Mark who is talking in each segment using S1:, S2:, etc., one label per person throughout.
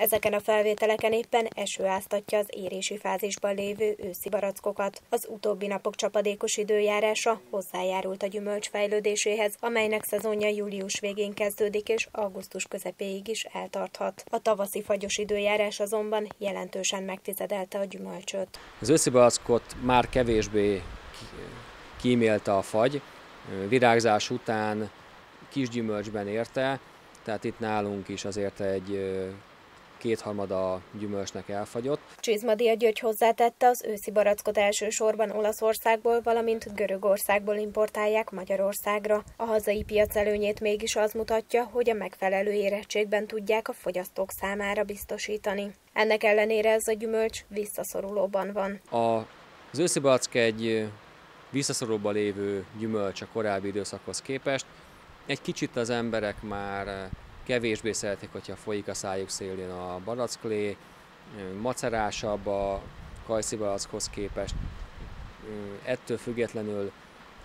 S1: Ezeken a felvételeken éppen eső áztatja az érési fázisban lévő őszi barackokat. Az utóbbi napok csapadékos időjárása hozzájárult a gyümölcs fejlődéséhez, amelynek szezonja július végén kezdődik és augusztus közepéig is eltarthat. A tavaszi fagyos időjárás azonban jelentősen megtizedelte a gyümölcsöt.
S2: Az őszi barackot már kevésbé kímélte a fagy, virágzás után kis gyümölcsben érte, tehát itt nálunk is azért egy kétharmada gyümölcsnek elfagyott.
S1: Csizmadia György hozzátette, az őszi barackot elsősorban Olaszországból, valamint Görögországból importálják Magyarországra. A hazai piac előnyét mégis az mutatja, hogy a megfelelő érettségben tudják a fogyasztók számára biztosítani. Ennek ellenére ez a gyümölcs visszaszorulóban van.
S2: A, az őszi barack egy visszaszorulóban lévő gyümölcs a korábbi időszakhoz képest. Egy kicsit az emberek már kevésbé szeretik, hogyha folyik a szájuk szélén a baracklé, macerásabb a kajszi barackhoz képest. Ettől függetlenül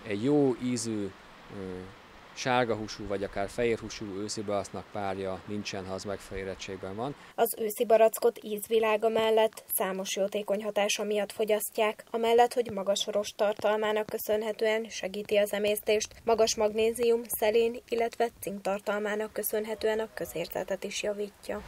S2: egy jó ízű sárga húsú vagy akár fehér húsú őszi baracknak párja nincsen, ha az megfejérettségben van.
S1: Az őszi barackot ízvilága mellett számos jótékony hatása miatt fogyasztják, amellett, hogy magas rost tartalmának köszönhetően segíti az emésztést, magas magnézium, szelén, illetve cink tartalmának köszönhetően a közérzetet is javítja.